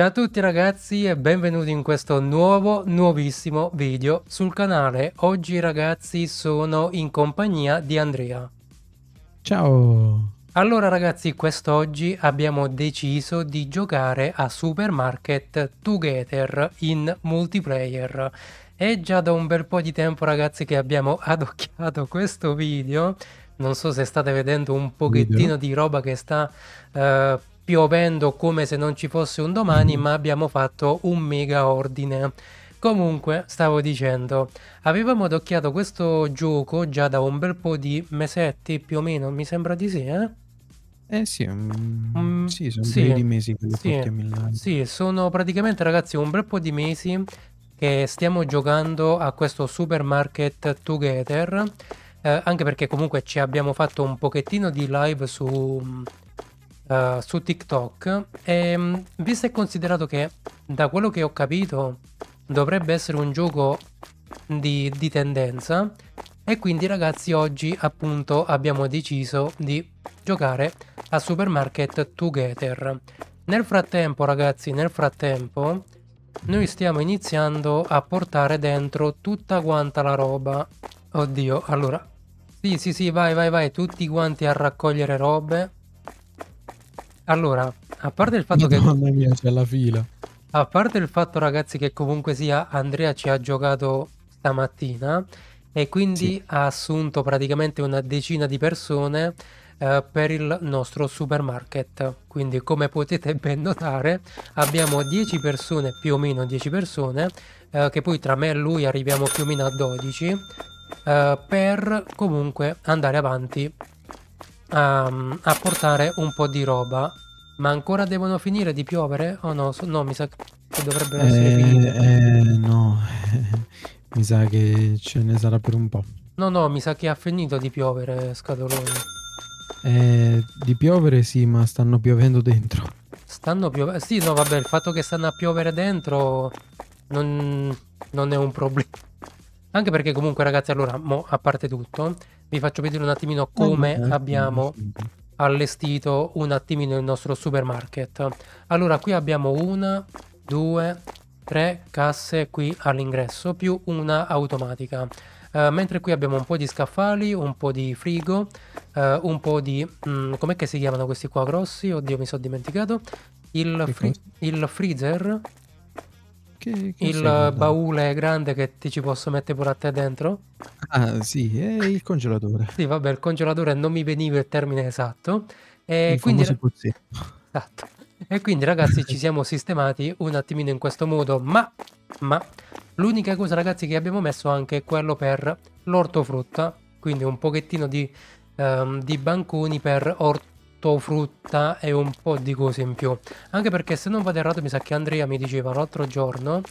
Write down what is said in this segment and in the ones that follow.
Ciao a tutti ragazzi e benvenuti in questo nuovo, nuovissimo video sul canale. Oggi ragazzi sono in compagnia di Andrea. Ciao! Allora ragazzi, quest'oggi abbiamo deciso di giocare a Supermarket Together in multiplayer. È già da un bel po' di tempo ragazzi che abbiamo adocchiato questo video. Non so se state vedendo un pochettino di roba che sta uh, piovendo come se non ci fosse un domani, ma abbiamo fatto un mega ordine. Comunque, stavo dicendo, avevamo adocchiato questo gioco già da un bel po' di mesetti, più o meno, mi sembra di sì, eh? Eh sì, um, mm, sì sono sì, di mesi che lo sì, portiamo in live. Sì, sono praticamente ragazzi un bel po' di mesi che stiamo giocando a questo Supermarket Together, eh, anche perché comunque ci abbiamo fatto un pochettino di live su uh, su TikTok e um, visto e considerato che da quello che ho capito dovrebbe essere un gioco di, di tendenza e quindi ragazzi oggi appunto abbiamo deciso di giocare a Supermarket Together. Nel frattempo ragazzi, nel frattempo noi stiamo iniziando a portare dentro tutta quanta la roba. Oddio, allora... Sì, sì, sì, vai, vai, vai, tutti quanti a raccogliere robe. Allora, a parte il fatto Madonna che... mia, c'è la fila. A parte il fatto, ragazzi, che comunque sia Andrea ci ha giocato stamattina e quindi sì. ha assunto praticamente una decina di persone eh, per il nostro supermarket. Quindi, come potete ben notare, abbiamo 10 persone, più o meno 10 persone, eh, che poi tra me e lui arriviamo più o meno a 12, eh, per comunque andare avanti a, a portare un po' di roba. Ma ancora devono finire di piovere? O no? No, mi sa che dovrebbero essere eh, finite. Eh, no, mi sa che ce ne sarà per un po'. No, no, mi sa che ha finito di piovere, scatoloni. Eh, di piovere sì, ma stanno piovendo dentro. Stanno piovendo? Sì, no, vabbè, il fatto che stanno a piovere dentro non, non è un problema. Anche perché comunque, ragazzi, allora, mo, a parte tutto, vi faccio vedere un attimino come oh, abbiamo allestito un attimino il nostro supermarket. Allora, qui abbiamo una, due, tre casse qui all'ingresso, più una automatica. Uh, mentre qui abbiamo un po' di scaffali, un po' di frigo, uh, un po' di... Mm, com'è che si chiamano questi qua grossi? Oddio, mi sono dimenticato. Il, fri il freezer che, che il baule grande che ti ci posso mettere pure a te dentro? Ah, sì, è il congelatore. Sì, vabbè, il congelatore non mi veniva il termine esatto. E il quindi... Esatto. E quindi ragazzi ci siamo sistemati un attimino in questo modo, ma, ma l'unica cosa ragazzi che abbiamo messo anche è quello per l'ortofrutta, quindi un pochettino di, um, di banconi per ortofrutta frutta e un po' di cose in più. Anche perché se non vado errato mi sa che Andrea mi diceva l'altro giorno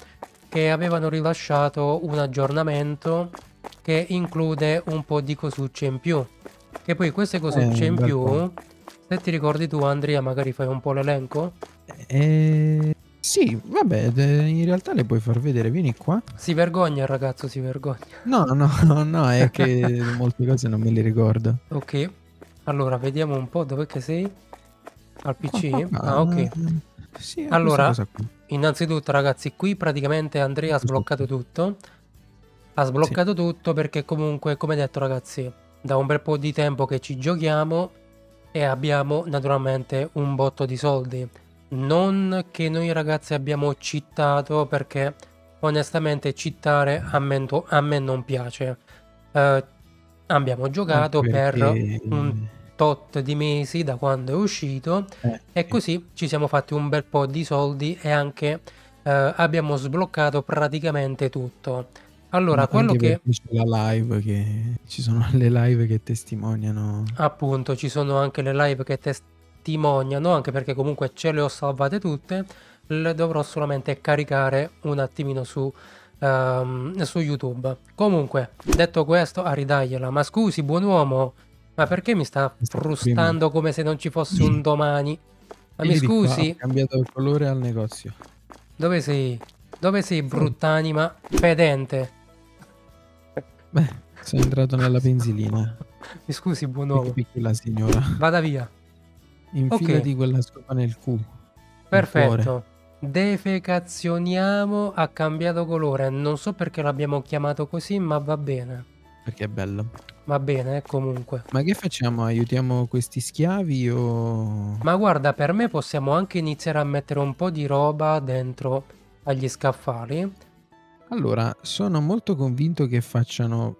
che avevano rilasciato un aggiornamento che include un po' di cosucce in più. Che poi queste cosucce eh, in più, po'. se ti ricordi tu Andrea, magari fai un po' l'elenco? Eh, sì, vabbè, in realtà le puoi far vedere, vieni qua. Si vergogna il ragazzo, si vergogna. No, no, no, è che molte cose non me le ricordo. Ok. Allora, vediamo un po' dove che sei. Al PC? Ah, ok. Sì, allora, innanzitutto ragazzi, qui praticamente Andrea ha sbloccato tutto. Ha sbloccato sì. tutto perché comunque, come detto ragazzi, da un bel po' di tempo che ci giochiamo e abbiamo naturalmente un botto di soldi. Non che noi ragazzi abbiamo cittato perché onestamente cittare a me, a me non piace. Uh, abbiamo giocato per un tot di mesi da quando è uscito eh, e così ci siamo fatti un bel po' di soldi e anche eh, abbiamo sbloccato praticamente tutto. Allora, quello che... C'è la live che... Ci sono le live che testimoniano. Appunto, ci sono anche le live che testimoniano, anche perché comunque ce le ho salvate tutte. Le dovrò solamente caricare un attimino su, um, su YouTube. Comunque, detto questo, a ridagliela. Ma scusi, buon uomo, ma perché mi sta frustando come se non ci fosse un domani? Ma mi scusi? Ho cambiato il colore al negozio. Dove sei? Dove sei, bruttanima fedente? Beh, sono entrato nella pensilina. Mi scusi, buon uomo. Picchi la signora. Vada via. Infilati okay. quella scopa nel culo. Perfetto. Defecazioniamo ha cambiato colore. Non so perché l'abbiamo chiamato così, ma va bene. Perché è bello. Va bene, eh, comunque. Ma che facciamo? Aiutiamo questi schiavi o... Ma guarda, per me possiamo anche iniziare a mettere un po' di roba dentro agli scaffali. Allora, sono molto convinto che facciano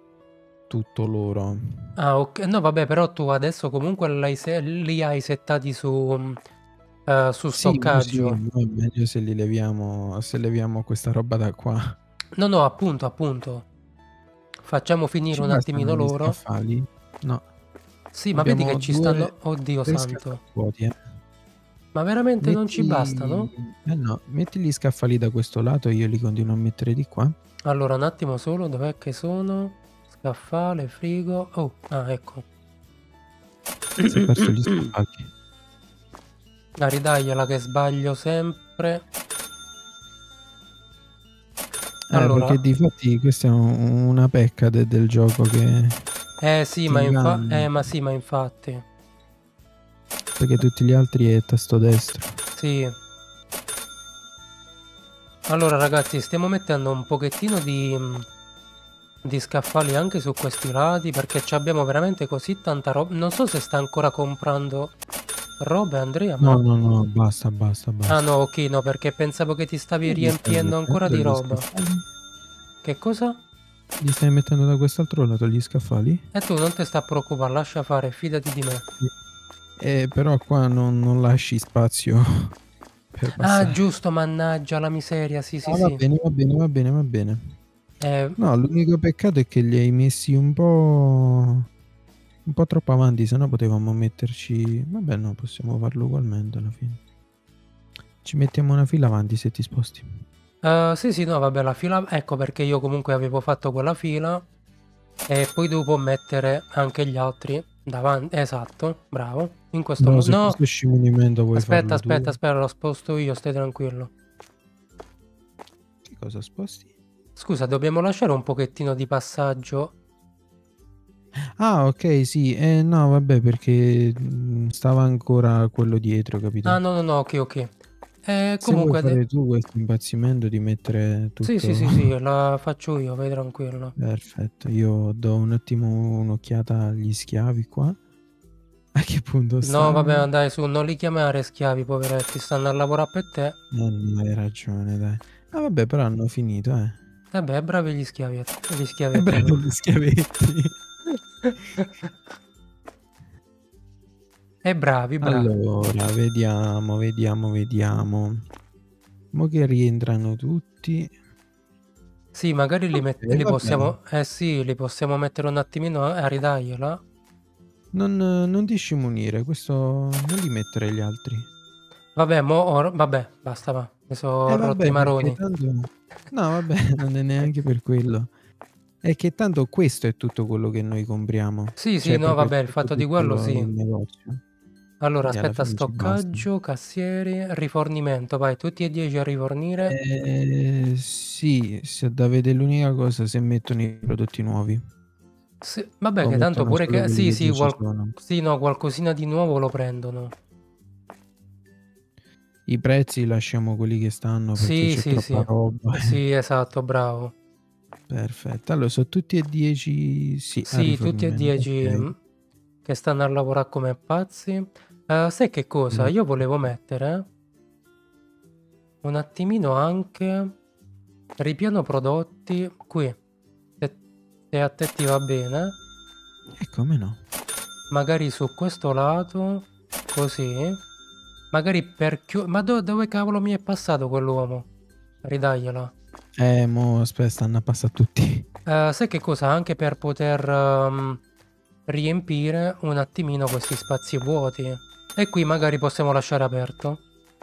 tutto loro. Ah, ok. No, vabbè, però tu adesso comunque se- li hai settati su, eh, su Sì, ma sì, stoccaggio. ma è meglio se li leviamo, se leviamo questa roba da qua. No, no, appunto, appunto. Facciamo finire Ci un attimino loro. scaffali? No, Sì, ma vedi abbiamo che ci stanno... Oddio santo. vuoti, eh. Ma veramente non ci bastano? Metti... Eh no, metti gli scaffali da questo lato e io li continuo a mettere di qua. Allora, un attimo solo, dov'è che sono? Scaffale, frigo... Oh, ah, ecco. Si è perso gli scaffali. La ridagliela che sbaglio sempre. Eh, Allora, perché di fatti questa è un- una pecca de- del gioco che... eh sì, ma, infa- eh, ma sì, ma infatti. Perché tutti gli altri è tasto destro. Sì. Allora ragazzi, stiamo mettendo un pochettino di, di scaffali anche su questi lati perché abbiamo veramente così tanta roba. Non so se sta ancora comprando robe Andrea, ma... No, no, no, basta, basta, basta. Ah no, ok, no, perché pensavo che ti stavi Gli stai riempiendo ancora di gli roba. scaffali? Che cosa? Li stai mettendo da quest'altro lato gli scaffali? E tu non ti sta a preoccupare, lascia fare, fidati di me. Eh, però qua non, non lasci spazio Ah, giusto, mannaggia la miseria, sì, sì, Ah, va sì. bene, va bene, va bene, va bene. Eh, No, l'unico peccato è che li hai messi un po'... un po' troppo avanti, sennò potevamo metterci... Vabbè, no, possiamo farlo ugualmente alla fine. Ci mettiamo una fila avanti se ti sposti. eh, sì, sì, no, vabbè, la fila... Ecco perché io comunque avevo fatto quella fila e poi dopo mettere anche gli altri davanti. Esatto, bravo. In questo No, modo... se No, aspetta, aspetta, tu. aspetta, lo sposto io, stai tranquillo. Che cosa sposti? Scusa, dobbiamo lasciare un pochettino di passaggio. Ah, ok, sì. Eh, no, vabbè, perché mm, stava ancora quello dietro, capito? Ah, no, no, no, ok, ok. Eh, Se vuoi comunque... fare tu questo impazzimento di mettere tutto... Sì, sì, sì, sì, la faccio io, vai tranquillo. Perfetto, io do un attimo un'occhiata agli schiavi qua. A che punto No, stanno? vabbè, dai, su, non li chiamare schiavi, poveretti, stanno a lavorare per te. Eh, no, hai ragione, dai. Ah, vabbè, però hanno finito, eh. Vabbè, bravi gli schiavi, gli schiavetti. bravo gli schiavetti. E bravi, bravi. Allora, vediamo, vediamo, vediamo. Mo che rientrano tutti. Sì, magari li, met- Ok, li possiamo... Eh sì, li possiamo mettere un attimino a ridagliela. Non, non ti scimunire, questo non li mettere gli altri. Vabbè, mo... or- Vabbè, basta, va. Mi sono Eh, rotto vabbè, i maroni. tanto- No, vabbè, non è neanche per quello. È che tanto questo è tutto quello che noi compriamo. Sì, sì, Cioè, no, proprio vabbè, il fatto di quello lo- sì. Allora, aspetta, stoccaggio, cassieri, rifornimento. Vai, tutti e dieci a rifornire. Eh, sì, se da vedere l'unica cosa se mettono i prodotti nuovi. Sì, vabbè, O che tanto pure che... Sì, sì, qual- sì, no, qualcosina di nuovo lo prendono. I prezzi lasciamo quelli che stanno Sì, sì, sì. roba. Sì, esatto, bravo. Perfetto. Allora, sono tutti e dieci. Sì, Sì, tutti e dieci ok. mm, che stanno a lavorare come pazzi. Eh, sai che cosa? Mm. Io volevo mettere un attimino anche ripiano prodotti qui. Se, se a te ti va bene, E come no? magari su questo lato, così. Magari per chiudere. Ma do- dove cavolo mi è passato quell'uomo? Ridagliela. Eh, mo aspetta, stanno a passare tutti. Eh, sai che cosa? Anche per poter ehm, riempire un attimino questi spazi vuoti. E qui magari possiamo lasciare aperto.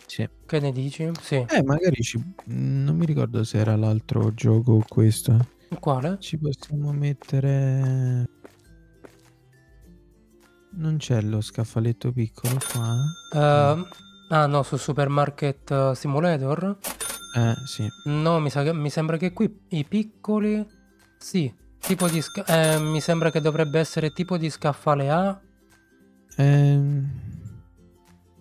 Sì. Che ne dici? Sì. Eh, magari ci... Non mi ricordo se era l'altro gioco o questo. Quale? Ci possiamo mettere... Non c'è lo scaffaletto piccolo qua? Eh, ah no, su Supermarket eh, Simulator? Eh, sì. No, mi, sa che- mi sembra che qui i piccoli... Sì, tipo di... sca- eh, mi sembra che dovrebbe essere tipo di scaffale A Ehm,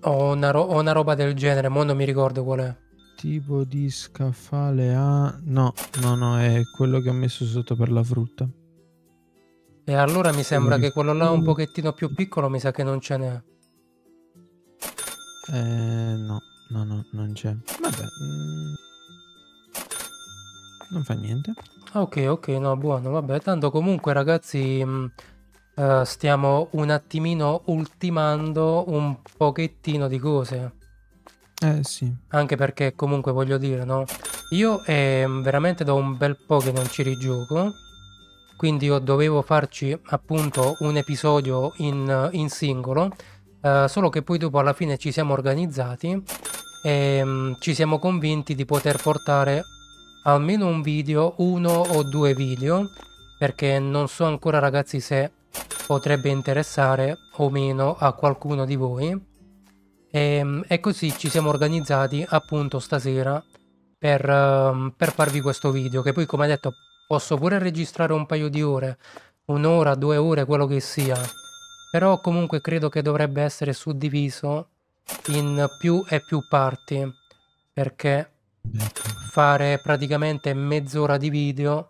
o una, ro- o una roba del genere, mo non mi ricordo qual è. tipo di scaffale ha... No, no, no, è quello che ho messo sotto per la frutta. E allora mi sembra che quello là un pochettino più piccolo mi sa che non ce n'è. Eh, no, no, no, non c'è. Vabbè. mm, non fa niente. Ah, Ok, ok, no, buono, vabbè. Tanto comunque ragazzi, mh, eh, stiamo un attimino ultimando un pochettino di cose. Eh sì. Anche perché comunque voglio dire, no? Io è veramente da un bel po' che non ci rigioco. Quindi io dovevo farci appunto un episodio in, in singolo. eh, solo che poi dopo alla fine ci siamo organizzati e mm, ci siamo convinti di poter portare almeno un video, uno o due video. Perché non so ancora ragazzi se potrebbe interessare o meno a qualcuno di voi. E, e così ci siamo organizzati appunto stasera per, ehm, per farvi questo video. Che poi, come detto, posso pure registrare un paio di ore, un'ora, due ore, quello che sia. Però comunque credo che dovrebbe essere suddiviso in più e più parti. Perché. Fare praticamente mezz'ora di video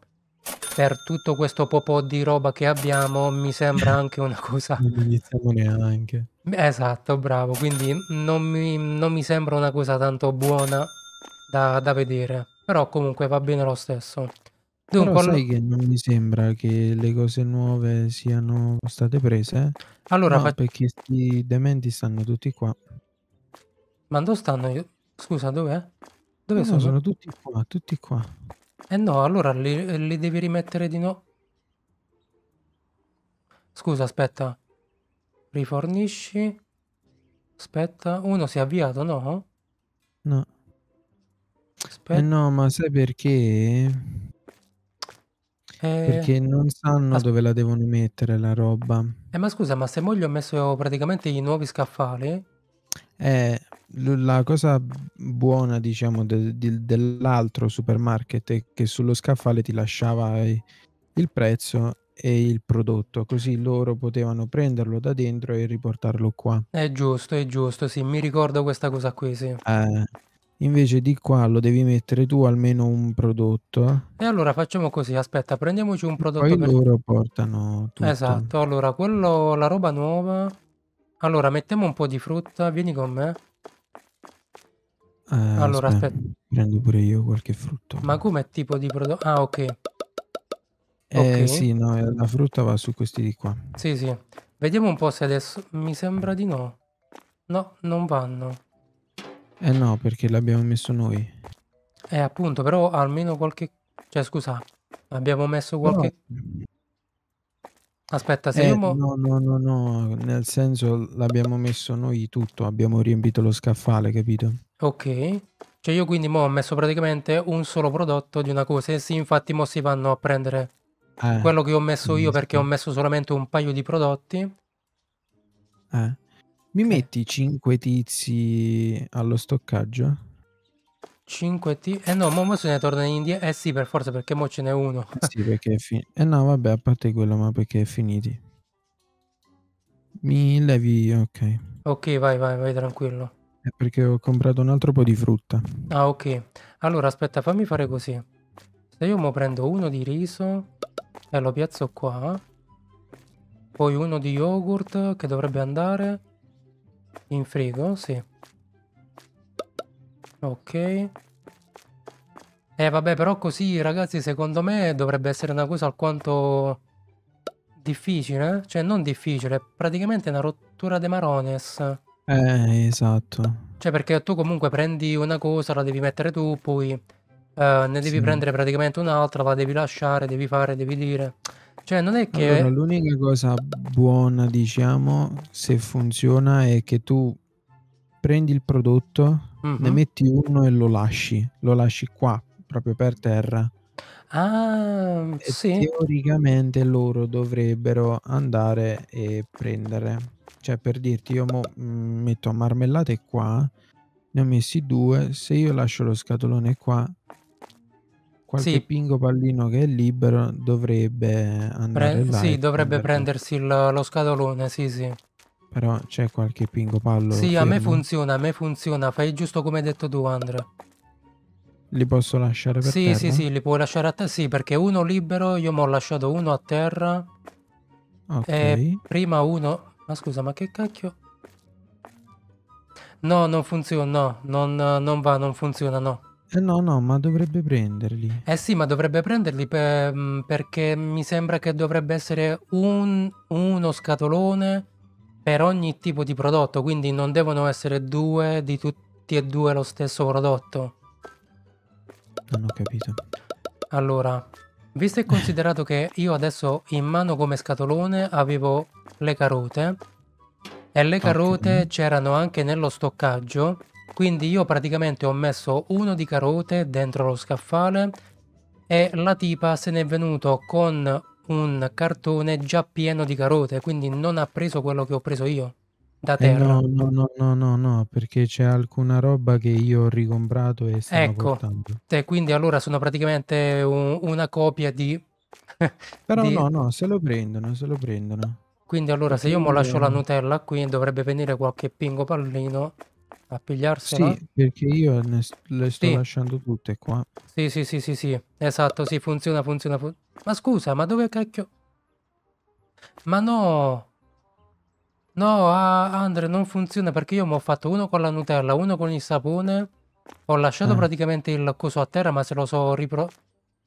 per tutto questo popò di roba che abbiamo mi sembra anche una cosa Non iniziamo neanche. Esatto, bravo. Quindi non mi, non mi sembra una cosa tanto buona da, da vedere. Però comunque va bene lo stesso. Però Dunque, allo- sai che non mi sembra che le cose nuove siano state prese? allora, No, fa- perché sti dementi stanno tutti qua. ma dove stanno? io- Scusa, dov'è? Dove No, sono? no, sono tutti qua, tutti qua. Eh no, allora li, li devi rimettere di no. Scusa, aspetta. Rifornisci. Aspetta, uno si è avviato, no? No. Aspetta. Eh no, ma sai perché? eh, Perché non sanno as- dove la devono mettere la roba. eh, ma scusa, ma se mo gli ho messo praticamente i nuovi scaffali? Eh, la cosa buona, diciamo, de- di- dell'altro supermarket è che sullo scaffale ti lasciava il prezzo e il prodotto, così loro potevano prenderlo da dentro e riportarlo qua. È giusto, è giusto, sì, mi ricordo questa cosa qui, sì. Eh, invece di qua lo devi mettere tu almeno un prodotto, E allora facciamo così, aspetta, prendiamoci un prodotto poi per... loro portano tutto. Esatto, allora, quello, la roba nuova... Allora, mettiamo un po' di frutta, vieni con me. Eh, Allora, aspetta, aspetta, prendo pure io qualche frutto. ma come tipo di prodotto? Ah, ok, Eh ok, sì, no, la frutta va su questi di qua. sì, sì. Vediamo un po' se adesso... Mi sembra di no. No, non vanno. Eh no, perché l'abbiamo messo noi. Eh, appunto, però almeno qualche... Cioè, scusa, abbiamo messo qualche... Aspetta, se Eh, io mo... no, no, no, no, nel senso l'abbiamo messo noi tutto, abbiamo riempito lo scaffale, capito? Ok. Cioè io quindi mo ho messo praticamente un solo prodotto di una cosa e sì, infatti mo si vanno a prendere Eh, quello che ho messo io perché ho messo solamente un paio di prodotti. Eh. Mi metti 5 tizi allo stoccaggio? 5 T... Eh no, mo, se ne torna in indietro. Eh sì, per forza perché mo ce n'è uno. Eh sì, perché è finito. Eh no, vabbè, a parte quello, ma perché è finiti. Mi levi, ok. Ok, vai, vai, vai tranquillo. È perché ho comprato un altro po' di frutta. Ah, ok. Allora, aspetta, fammi fare così. Se io mo prendo uno di riso e lo piazzo qua, poi uno di yogurt che dovrebbe andare in frigo, sì. Ok. Eh vabbè, però così ragazzi, secondo me dovrebbe essere una cosa alquanto difficile. eh? Cioè, non difficile, praticamente una rottura de marones. Eh, esatto. Cioè, perché tu comunque prendi una cosa, la devi mettere tu, poi eh, ne devi Sì. prendere praticamente un'altra, la devi lasciare, devi fare, devi dire. Cioè, non è Allora, che... l'unica cosa buona, diciamo, se funziona è che tu prendi il prodotto, ne Mhm. metti uno e lo lasci, lo lasci qua, proprio per terra. Ah, E sì. teoricamente loro dovrebbero andare e prendere. Cioè, per dirti, io mo, mm, metto marmellate qua, ne ho messi due, se io lascio lo scatolone qua, qualche Sì, pingo pallino che è libero dovrebbe andare pre- là sì, dovrebbe prendersi il- lo scatolone, sì, sì. Però c'è qualche pingo pallo Sì, a me fermo? funziona, a me funziona, fai giusto come hai detto tu, Andre. Li posso lasciare per Sì, sì, terra? sì, li puoi lasciare a te. Sì, perché uno libero, io mi ho lasciato uno a terra e Ok. prima uno... Ma scusa, ma che cacchio? No, non funziona, no, non, non va, non funziona, no. Eh no, no, ma dovrebbe prenderli. Eh sì, ma dovrebbe prenderli pe- mh, perché mi sembra che dovrebbe essere un, uno scatolone per ogni tipo di prodotto, quindi non devono essere due di tutti e due lo stesso prodotto. Non ho capito. Allora, visto e considerato che io adesso in mano come scatolone avevo le carote e le carote Ok. c'erano anche nello stoccaggio, quindi io praticamente ho messo uno di carote dentro lo scaffale e la tipa se n'è venuto con un cartone già pieno di carote, quindi non ha preso quello che ho preso io da Eh terra. no, no, no, no, no, no, perché c'è alcuna roba che io ho ricomprato e stanno Ecco, portando. e quindi allora sono praticamente un- una copia di... Però di... no, no, se lo prendono, se lo prendono. Quindi allora se io mo lascio la. Nutella qui dovrebbe venire qualche pingo pallino a pigliarsela. Sì, perché io ne le sto Sì, lasciando tutte qua. sì, sì, sì, sì, sì, esatto, sì, funziona, funziona. fun- Ma scusa, ma dove cacchio? Ma no, no, ah, Andre, non funziona perché io mi ho fatto uno con la Nutella, uno con il sapone. Ho lasciato Eh, praticamente il coso a terra, ma se lo so ripro...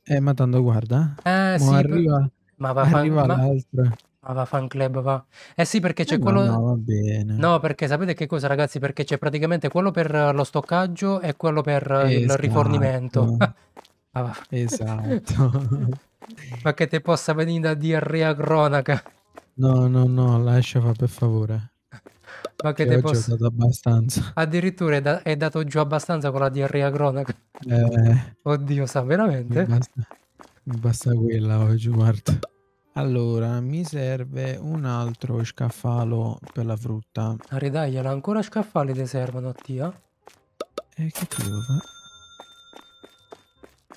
eh ma tanto guarda, Eh mo sì, arriva, ma va arriva ma... l'altra. Ma va fan club, va. Eh sì, perché Eh c'è ma quello... no, va bene. No, perché sapete che cosa, ragazzi? Perché c'è praticamente quello per lo stoccaggio e quello per il rifornimento. Esatto, Ah, va. esatto. Ma che te possa venire da diarrea cronaca. No, no, no, lascia fa per favore, Ma che che te oggi ho possa... dato abbastanza. Addirittura è, da- è dato giù abbastanza con la diarrea cronaca. Eh, Oddio, sa mi veramente? basta, mi basta quella oggi, guarda. Allora, mi serve un altro scaffalo per la frutta. Ridagliela, ancora scaffali ti servono, tia? E che ti devo fare?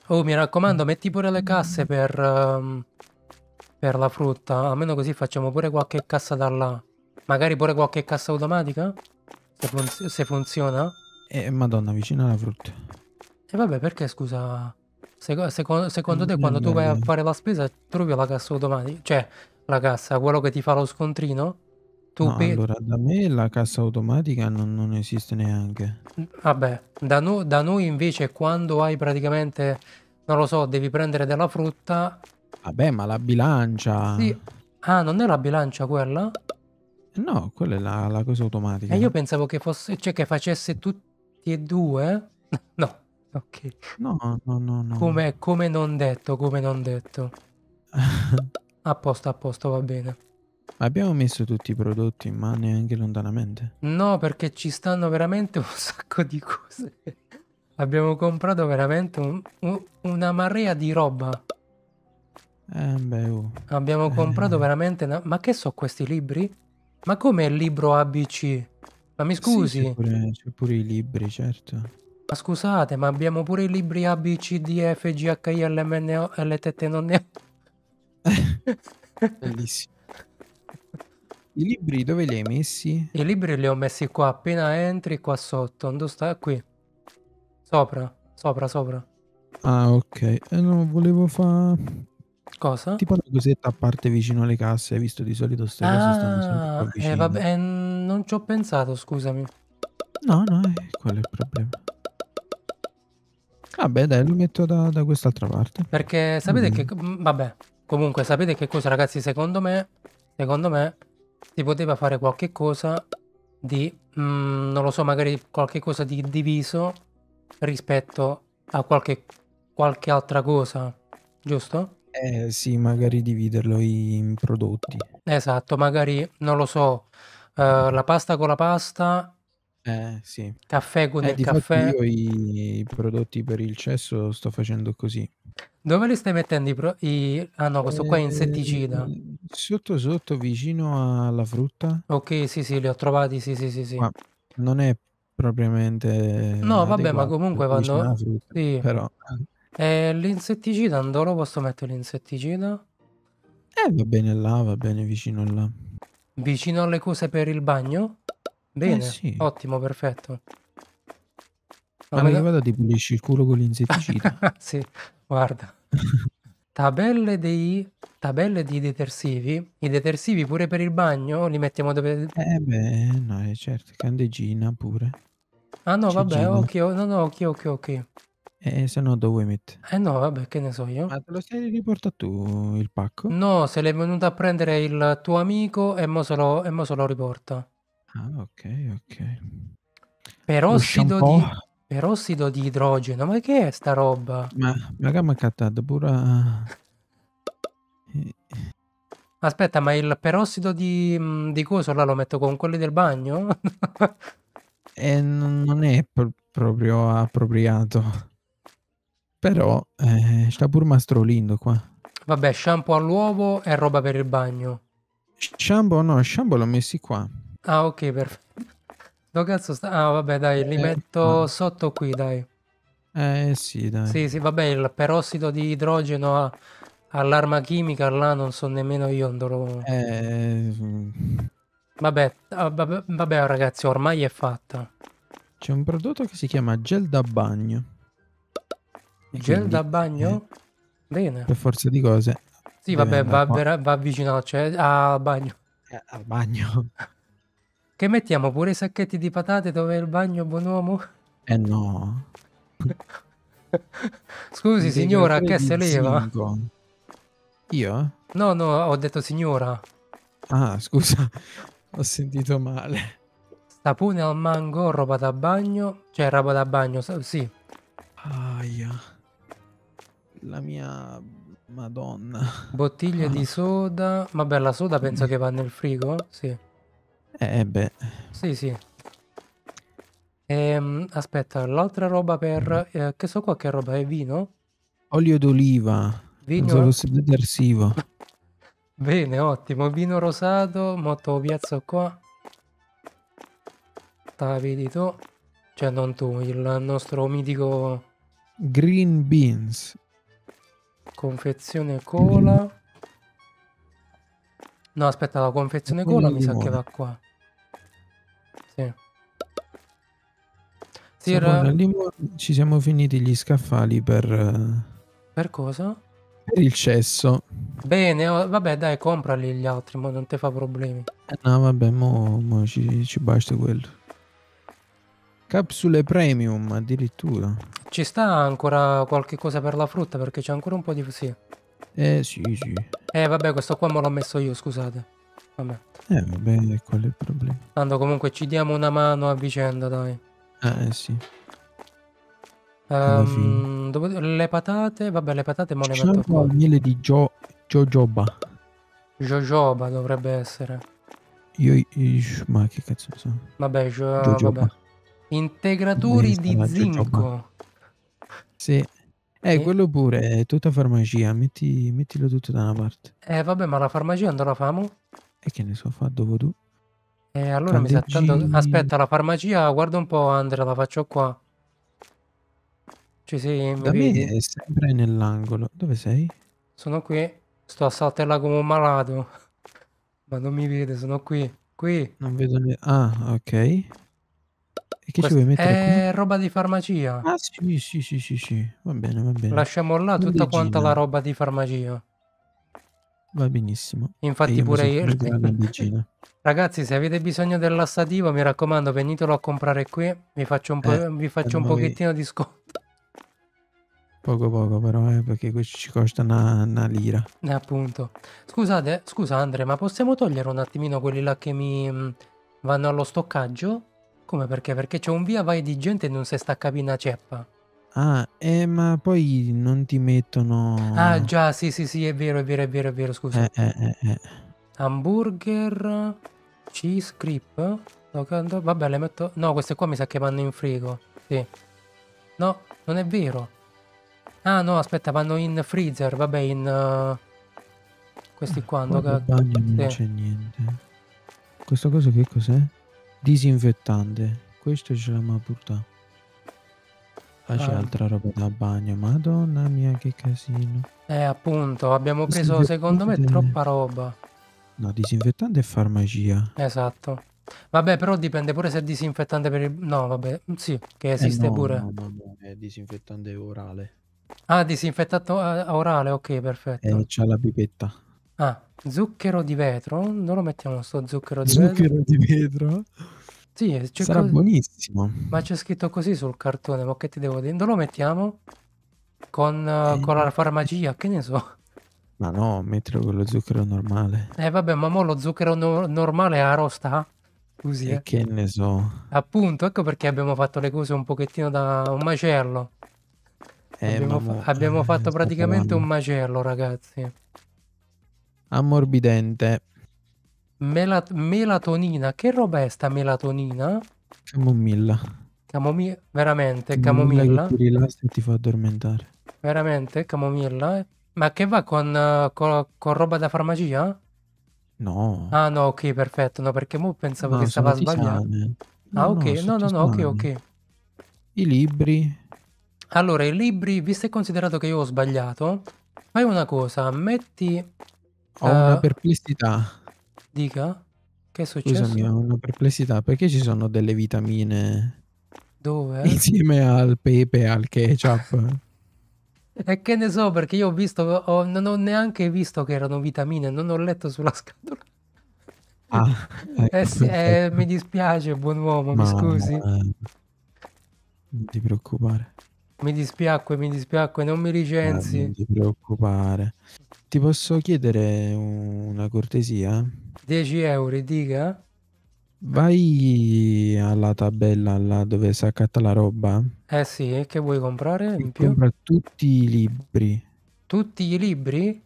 Oh, mi raccomando, metti pure le casse per, ehm, per la frutta. Almeno così facciamo pure qualche cassa da là. Magari pure qualche cassa automatica? Se, funz- se funziona? Eh, madonna, vicino alla frutta. E vabbè, perché scusa? Seco- seco- secondo te quando tu vai a bello. fare la spesa trovi la cassa automatica? Cioè, la cassa, quello che ti fa lo scontrino? Tu No, pi- allora, da me la cassa automatica non, non esiste neanche. Vabbè, da, no- da noi invece quando hai praticamente, non lo so, devi prendere della frutta... Vabbè, ma la bilancia... Sì. Ah, non è la bilancia quella? No, quella è la, la cosa E automatica. io pensavo che fosse, cioè che facesse tutti e due? No, ok. No, no, no, no. Come, come non detto, come non detto. A posto, a posto, va bene. Abbiamo messo tutti i prodotti, ma neanche lontanamente. No, perché ci stanno veramente un sacco di cose. Abbiamo comprato veramente un- un- una marea di roba. Eh, beh, oh. Abbiamo comprato Eh, veramente... una- Ma che so questi libri? Ma come il libro ABC? Ma mi sì, scusi? c'è pure, c'è pure i libri, certo. Ma scusate, ma abbiamo pure i libri A, B, C, D, F, G, H, I, L, M, N, O, L, T, T, non ne ho. Bellissimo. I libri dove li hai messi? I libri li ho messi qua, appena entri qua sotto. Dove sta? Qui. Sopra, sopra, sopra. Ah, ok. Eh, no, volevo fare Cosa? tipo una cosetta a parte vicino alle casse. Hai visto di solito queste cose stanno sempre Ah, eh, vicino. vabbè, eh, non ci ho pensato, scusami. No, no, eh, quello è il problema. Vabbè, dai, lo metto da, da quest'altra parte. Perché sapete bene. che... mm, Vabbè, comunque sapete che cosa, ragazzi? Secondo me, secondo me, si poteva fare qualche cosa di... mm, non lo so, magari qualche cosa di diviso rispetto a qualche, qualche altra cosa, giusto? Eh sì, magari dividerlo in prodotti. Esatto, magari, non lo so, eh, la pasta con la pasta, Eh sì. caffè con Eh, il caffè. io i, i prodotti per il cesso sto facendo così. Dove li stai mettendo i... pro- i- Ah no, questo qua è insetticida. Eh, sotto sotto, vicino alla frutta. Ok, sì, sì, li ho trovati, sì, sì, sì, sì. Ma non è propriamente No, vabbè, ma comunque vanno... frutta. Sì. Però, E l'insetticida, dove lo posso mettere l'insetticida? eh, va bene là, va bene vicino là. Vicino alle cose per il bagno? Bene, sì. ottimo, perfetto. Ma che vado ti pulisci il culo con l'insetticida? Sì, guarda. Tabelle dei tabelle di detersivi. I detersivi pure per il bagno li mettiamo dove Eh beh, no, eh certo, candeggina pure. Ah no, vabbè, Ciliegina. ok, o no, no, ok, ok, ok. Eh, se no dove mettere? Eh no, vabbè, che ne so io. Ma te lo sei riportato tu il pacco? No, se l'è venuto a prendere il tuo amico e mo se lo, e mo se lo riporta. Ah, ok, ok. Perossido di, perossido di idrogeno, ma che è sta roba? Ma raga mi ha cattato pure a- Eh, Aspetta, ma il perossido di, mm, di coso là lo metto con quelli del bagno? eh, non è pro- proprio appropriato. Però eh, sta pure mastrolindo qua. Vabbè, shampoo all'uovo e roba per il bagno. Shampoo no, shampoo l'ho messi qua. Ah, ok, perfetto. Dove cazzo sta? Ah, vabbè, dai, li Eh, metto no. sotto qui, dai. Eh sì, dai. Sì, sì, vabbè, il perossido di idrogeno all'arma chimica là non so nemmeno io dove lo... Eh, Vabbè, ah, vabbè, vabbè, ragazzi, ormai è fatta. c'è un prodotto che si chiama gel da bagno. E Gel quindi, da bagno? Bene. eh, per forza di cose. Sì, vabbè, va, vera- va vicino cioè, al bagno. Eh, al bagno. Che mettiamo pure i sacchetti di patate dove è il bagno, buon uomo? Eh no. Scusi, signora, che se leva? Io? No, no, ho detto signora. Ah, scusa, ho sentito male. Sapone al mango, roba da bagno. Cioè, roba da bagno, sì. Aia. La mia madonna. Bottiglie Ah. di soda. Vabbè, la soda penso che va nel frigo? Sì. Eh beh, Sì, sì. Ehm, aspetta, l'altra roba per... eh, che so qua che roba è vino? olio d'oliva. Vino? Detersivo. Bene, ottimo. Vino rosato, mo te lo piazzo qua. Vedi tu. Cioè, non tu, il nostro mitico Green beans. confezione cola. No, aspetta, la confezione cola mi sa che va qua. Limone. Ci siamo finiti gli scaffali per, eh, Per cosa? per il cesso. Bene, oh, vabbè, dai, comprali gli altri, ma non ti fa problemi. Eh, no, vabbè, mo, mo ci, ci basta quello. Capsule premium addirittura. Ci sta ancora qualche cosa per la frutta perché c'è ancora un po' di... Sì. Eh sì, sì. Eh, vabbè, questo qua me l'ho messo io, scusate. Vabbè. Eh vabbè, qual è il problema? Tanto comunque ci diamo una mano a vicenda, dai. Eh sì. Fine. Ehm, dove- le patate, vabbè, le patate me le metto qua. al miele di jo, jojoba. Jojoba dovrebbe essere. Io, io- ma che cazzo ne so? Vabbè, jo- Jojoba. vabbè. Integratori di zinco. jojoba. Sì. Eh, quello pure è tutta farmacia. Metti, mettilo tutto da una parte. Eh, vabbè, ma la farmacia dove la famo? E che ne so, fa dopo tu. Eh, allora mi sa tanto... Aspetta, la farmacia, guarda un po', Andrea, la faccio qua. Ci sei, mi Da me vedi? è sempre nell'angolo. Dove sei? Sono qui. Sto a saltella come un malato. Ma non mi vede, sono qui. Qui. Non vedo ne... Ah, ok. E che ci Questo- vuoi mettere È roba di farmacia. Ah, sì, sì, sì, sì, sì. Va bene, va bene. Lasciamo là tutta quanta la roba di farmacia. Va benissimo. Infatti io pure io... Ragazzi, se avete bisogno del lassativo, mi raccomando, venitelo a comprare qui. Vi faccio un, po- Eh, vi faccio un pochettino di sconto. Poco poco però, eh, perché questi ci costa una, una lira. Eh, appunto. Scusate, scusa Andre, ma possiamo togliere un attimino quelli là che mi mh, vanno allo stoccaggio? Come perché? Perché c'è un via vai di gente e non si sta capendo una ceppa. Ah, eh, ma poi non ti mettono... Ah, già, sì, sì, sì, è vero, è vero, è vero, è vero, scusa. Eh, eh, eh, eh. Hamburger, cheese creep. No, Vabbè, le metto... No, queste qua mi sa che vanno in frigo. Sì. No, non è vero. Ah, no, aspetta, vanno in freezer. Vabbè, in... uh, Questi qua, no, che- bagno non sì. c'è niente. Questo cosa che cos'è? Disinfettante. Questo ce l'ha portato. Ah, c'è Ah. altra roba da bagno. Madonna mia, che casino. Eh, appunto, abbiamo preso, secondo me, Disinfettante. troppa roba. No, disinfettante e farmacia. Esatto. Vabbè, però dipende pure se è disinfettante per il... No, vabbè, sì, che Eh esiste no, pure. no, no, no, è disinfettante orale. Ah, disinfettato a- orale, ok, E perfetto. c'ha la pipetta. Ah, zucchero di vetro? Non lo mettiamo sto zucchero di vetro? Zucchero di vetro? Sì, c'è Sarà co- buonissimo. ma c'è scritto così sul cartone, ma che ti devo dire? Non lo mettiamo? Con, eh, Eh, con la farmacia, che ne so. Ma no, mettilo con lo zucchero normale. Eh vabbè, ma mo lo zucchero no- normale arrosta? Scusi, E eh. che ne so. Appunto, ecco perché abbiamo fatto le cose un pochettino da un macello. Eh, Abbiamo, fa- mo- abbiamo eh, fatto praticamente un macello, ragazzi. Ammorbidente. Mela- melatonina, che roba è sta melatonina? Camomilla. Camomilla, veramente, Camomilla che camomilla? ti rilassa e ti fa addormentare. Veramente, camomilla? Ma che va con, con- con roba da farmacia? No. Ah no, ok, perfetto, no, perché mo pensavo che No, stava sono sbagliando. tisane. Ah, No, ok, no, no, no, no, ok, ok. I libri. Allora, i libri, visto e considerato che io ho sbagliato, fai una cosa, metti... Ho una eh, perplessità. Dica? Che è Scusami, successo? ho una perplessità. Perché ci sono delle vitamine Dove? insieme al pepe e al ketchup? E che ne so, perché io ho visto, ho- non ho neanche visto che erano vitamine, non ho letto sulla scatola. Ah, ecco, Eh sì, eh, perfetto. mi dispiace, buon uomo, mi Ma scusi. eh, non ti preoccupare. Mi dispiacque, mi dispiacque, non mi licenzi. non ti preoccupare. Ti posso chiedere una cortesia? 10 euro, dica? Vai alla tabella là dove si accatta la roba Eh sì, che vuoi comprare e in più? compra tutti i libri. Tutti i libri?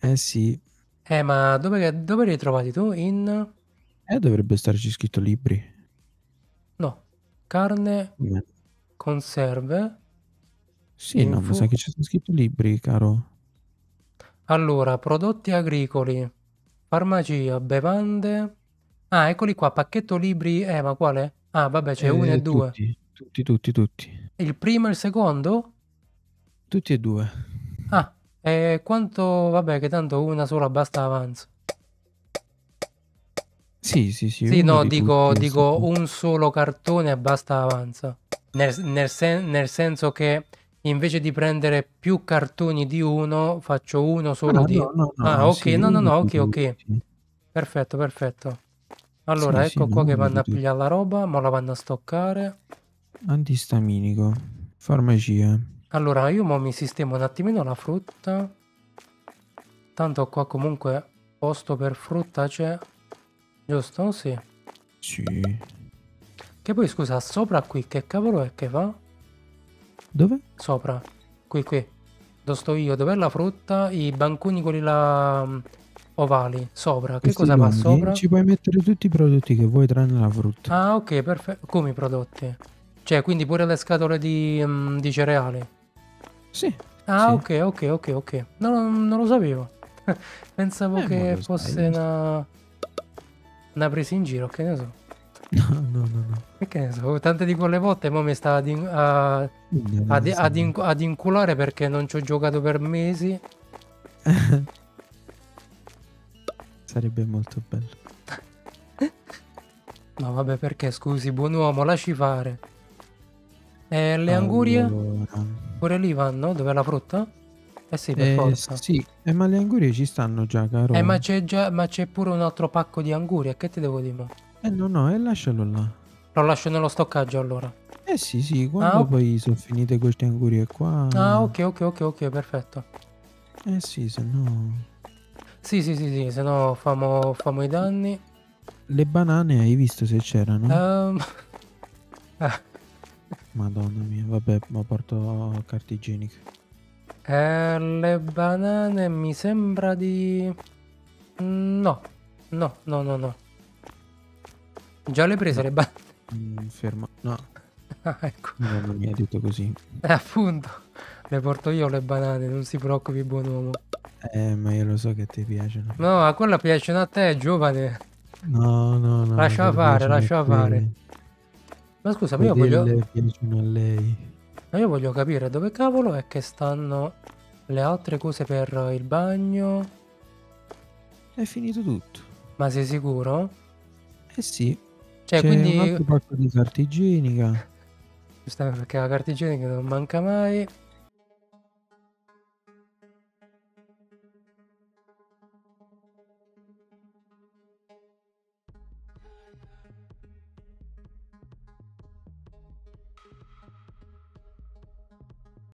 Eh sì, Eh, ma dove, dove li hai trovati tu? In... eh, dovrebbe starci scritto libri. No, carne, Eh, conserve, Sì, no, mi info. sa che c'è scritto libri, caro. Allora, prodotti agricoli, farmacia, bevande. Ah, eccoli qua, pacchetto libri. Eh, ma quale? Ah, vabbè, c'è uno e Eh, due. tutti, tutti, tutti, tutti. Il primo e il secondo? Tutti e due. Ah, e quanto... Vabbè, che tanto una sola basta avanza. Sì, sì, sì, Sì, no, di dico, tutti. dico un solo cartone e basta avanza. Nel, nel sen- nel senso che invece di prendere più cartoni di uno, faccio uno solo Ah, di... no, no, Ah, no, ok, sì, no, no, no, ok, ok. tutti. Perfetto, perfetto. Allora, Sì, sì, ecco no, qua che vanno a pigliare la roba, ma la vanno a stoccare. Antistaminico. Farmacia. Allora, io mo mi sistemo un attimino la frutta. Tanto qua comunque posto per frutta c'è. Giusto? Sì. Sì. Che poi scusa, sopra qui che cavolo è che fa? Dove? Sopra. Qui, qui. Dove sto io? Dov'è la frutta? I banconi quelli là mm, ovali. Sopra. Che Questi cosa va sopra? Ci puoi mettere tutti i prodotti che vuoi tranne la frutta. Ah, ok, perfetto. Come i prodotti? Cioè, quindi pure le scatole di, mm, di cereali. Sì. Ah, Sì. ok, ok, ok, ok. No, no, non lo sapevo. Pensavo Eh, che fosse sai. una... una presa in giro, che ne so. No, no, no, no. Ne so, tante di quelle volte mo mi sta ad, in- a- Non ad- so. ad inc- ad inculare perché non ci ho giocato per mesi. Sarebbe molto bello. No, vabbè, perché scusi, buon uomo, lasci fare. E le angurie? Allora. Pure lì vanno? Dove la frutta? Eh sì, per Eh, forza. sì, eh, ma le angurie ci stanno già, caro. Eh, ma c'è già, ma c'è pure un altro pacco di angurie, che ti devo dire? Eh, no, no, e lascialo là. Lo lascio nello stoccaggio allora. Eh sì, sì, quando Ah, poi sono finite queste angurie qua... Ah, ok, ok, ok, ok, perfetto. Eh sì, se no... Sì, sì, sì, sì, se no famo, famo i danni. Le banane hai visto se c'erano? Ehm, ah, Madonna mia, vabbè, ma porto carta igienica. eh, le banane mi sembra di... Mm, No, no, no, no, no. Già le prese le banane? Mm, fermo. No, Ah, ecco. Madonna mia, ha detto così. Eh, appunto, le porto io le banane, non si preoccupi, buon uomo. Eh, ma io lo so che ti piacciono. No, a quella piacciono a te, giovane. No, no, no. Lascia fare, lascia fare. Ma scusa, ma io voglio, piacciono a lei. ma io voglio capire dove cavolo è che stanno le altre cose per il bagno. È finito tutto. Ma sei sicuro? Eh sì, Cioè, C'è un quindi altro pacco di carta igienica. giustamente perché la carta igienica non manca mai.